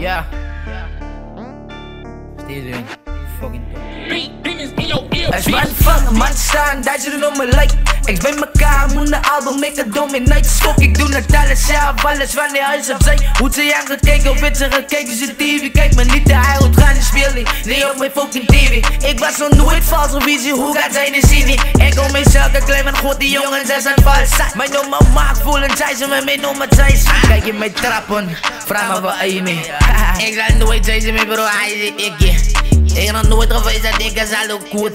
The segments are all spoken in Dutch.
Yeah. Still doing fucking Als vangen, man staan, duizenden om me like Ik ben mekaar, moet een album, ik het dominate Schok, ik doe het alles zelf, alles wanneer hij op zij Hoe ze aangekeken, of ze gekeken, ze TV Kijk me niet, houdt gaan in speeling Nee op mijn fucking TV Ik was nog nooit vals op visie, hoe gaat zij de zien? Ik kom mezelf, ik klein, maar god die jongens, ze zijn vals. Mijn nummer maakt voelen, zij ze me mee nummer zij Kijk je mij trappen, vraag me wat je mee Ik zal nooit deze mee bro, hij is ik ik nog nooit geweest dat ik als al goed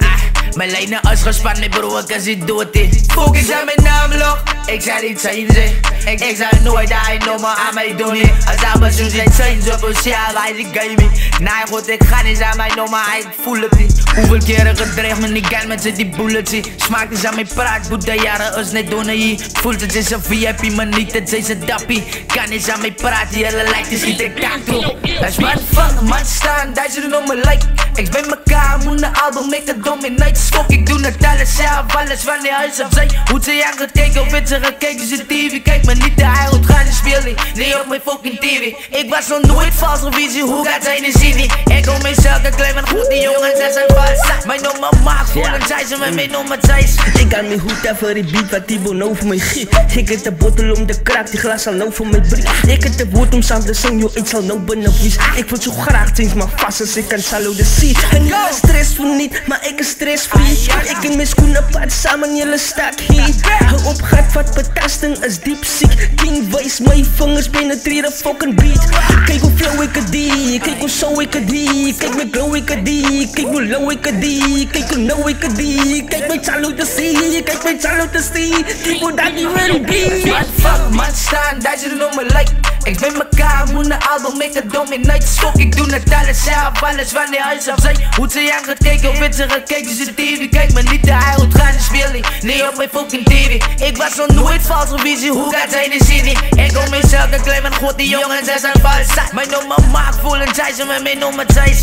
Mijn lijnen als gespannen, nee bro, ik als ik dood is. Focus aan mijn naam log, ik zal niet zijn ze. Ik, ik zal nooit hij nog maar aan mij doen Als dat maar zo zijn, zijn ze een hij is gaming Nee goed, ik ga niet aan mij nog maar ik voel het niet. Hoeveel keren gedreigd me niet gaan met ze die bullets Smaakt is aan mijn praat, boet de jaren is net doen hier Voelt het is een VIP, maar niet is een dappie Kan eens aan mij praten, hele lijkt is niet ik taak toe Als man man staan, duizenden om mijn like ik ben mekaar, moet een album, ik het dominate Schok, ik doe het alles zelf, alles wanneer hij op zij Hoe ze aangekeken, of werd ze gekeken, ze TV Kijk me niet, de moet gaan in speeling Nee op mijn fucking TV Ik was nog nooit vals visie, hoe gaat zij in de zin Ik kom mezelf, ik klein en goed, Mijn nummer maakt voor en zij ze met mijn nummer zij Ik kan me goed voor die beat wat die bon over mij giet Ik heb de bottel om de kraak, die glas al nou voor mijn brief. Ik heb de woord om samen te zingen, joh, ik zal nou benefies Ik voel zo graag sinds maar vast als ik kan salo de zie. En jullie stress voor niet, maar ik is stressfree Ik in mijn schoenen pad samen, jullie stak hier. Hou op, gaat wat betasten is diep ziek. King wijs, mijn vingers penetreren fucking beat. Kijk hoe flow ik het die, kijk hoe zo ik het die. Kijk hoe glow ik het die, kijk hoe low ik het die Kijk hoe know ik het die, kijk mijn chalo te see. Kijk mijn chalo te see, kijk hoe dat die wil be. Man fuck, man staan, duizenden om me like. Ik ben mekaar, moet een album, ik het dominate. Schok, ik doe het alles zelf, alles wanneer hij op zij Hoe ze aangekeken, of werd ze gekeken, ze TV Kijk me niet, de houdt gaan in speeling Nee op mijn fucking TV Ik was nog nooit vals op visie, hoe gaat zij de zin Ik kom mezelf, ik klein van god, die jongens, ze zijn vals. Mijn nummer maakt voelen, zij ze met mijn nummer, zij